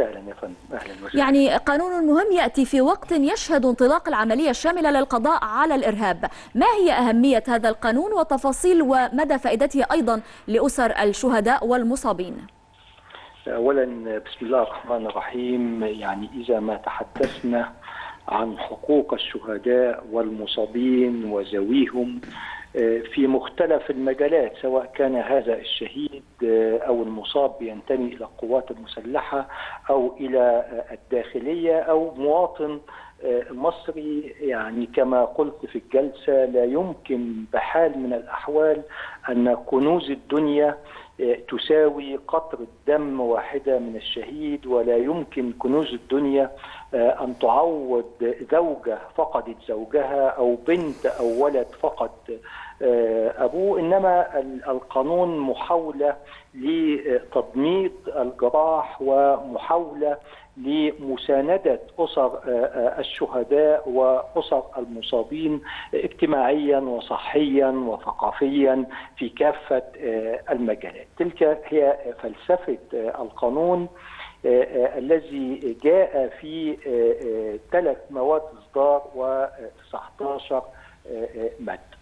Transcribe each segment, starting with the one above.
أهلا يا فندم أهلا وسهلا. يعني قانون مهم يأتي في وقت يشهد انطلاق العملية الشاملة للقضاء على الإرهاب. ما هي أهمية هذا القانون وتفاصيل ومدى فائدته أيضا لأسر الشهداء والمصابين؟ اولا بسم الله الرحمن الرحيم. يعني إذا ما تحدثنا عن حقوق الشهداء والمصابين وذويهم في مختلف المجالات سواء كان هذا الشهيد أو المصاب ينتمي إلى القوات المسلحة أو إلى الداخلية أو مواطن مصري يعني كما قلت في الجلسة لا يمكن بحال من الأحوال أن كنوز الدنيا تساوي قطرة دم واحدة من الشهيد ولا يمكن كنوز الدنيا أن تعوض زوجة فقدت زوجها أو بنت أو ولد فقد أبوه إنما القانون محاولة لتضميد الجراح ومحاولة لمساندة أسر الشهداء وأسر المصابين اجتماعيا وصحيا وثقافيا في كافة المجالات. تلك هي فلسفة القانون الذي جاء في ثلاث مواد إصدار و19 مادة.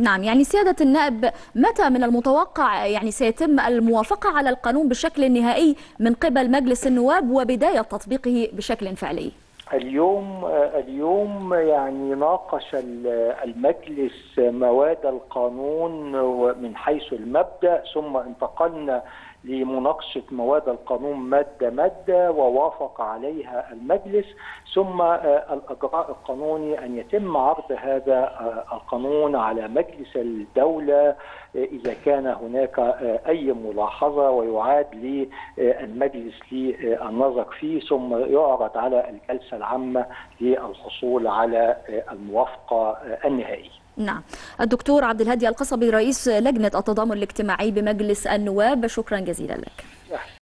نعم يعني سيادة النائب متى من المتوقع يعني سيتم الموافقة على القانون بالشكل النهائي من قبل مجلس النواب وبداية تطبيقه بشكل فعلي؟ اليوم اليوم يعني ناقش المجلس مواد القانون من حيث المبدأ ثم انتقلنا لمناقشة مواد القانون مادة مادة ووافق عليها المجلس ثم الإجراء القانوني أن يتم عرض هذا القانون على مجلس الدولة إذا كان هناك أي ملاحظة ويعاد للمجلس للنظر فيه ثم يعرض على الجلسة العامة للحصول على الموافقة النهائية. نعم. الدكتور عبد الهادي القصبي رئيس لجنة التضامن الاجتماعي بمجلس النواب شكرا جزيلا لك.